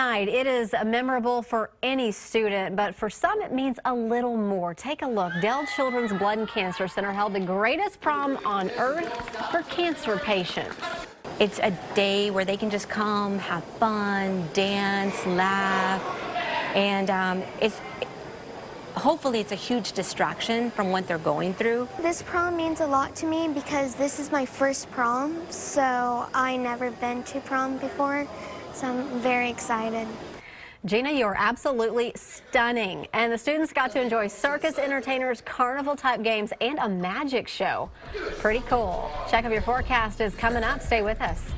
night, it is memorable for any student, but for some it means a little more. Take a look. Dell Children's Blood and Cancer Center held the greatest prom on earth for cancer patients. It's a day where they can just come, have fun, dance, laugh, and um, it's hopefully it's a huge distraction from what they're going through. This prom means a lot to me because this is my first prom, so I never been to prom before, so I'm very excited. Gina, you're absolutely stunning. And the students got to enjoy circus entertainers, carnival type games, and a magic show. Pretty cool. Check of your forecast is coming up. Stay with us.